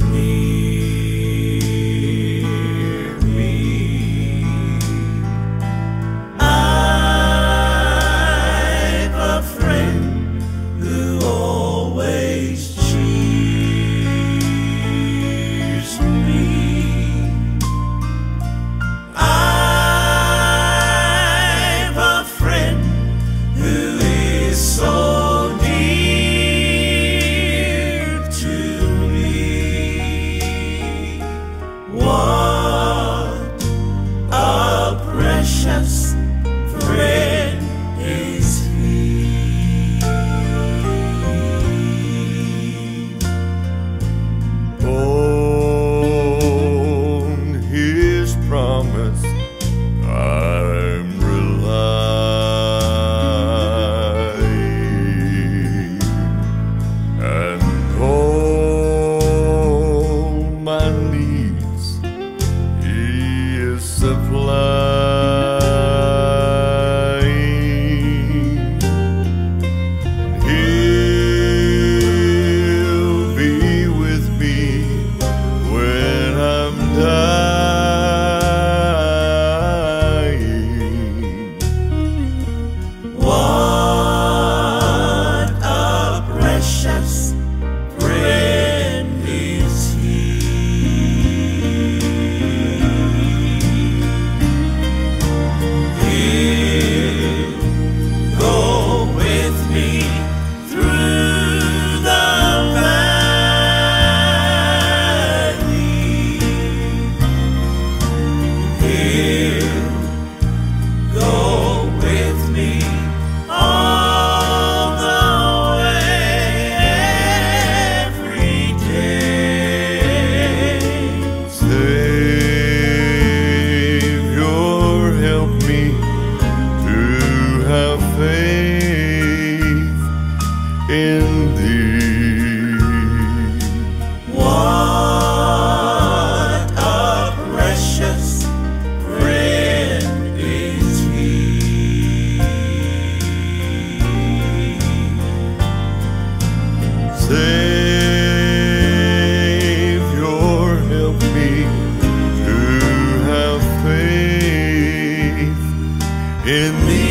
Me. in the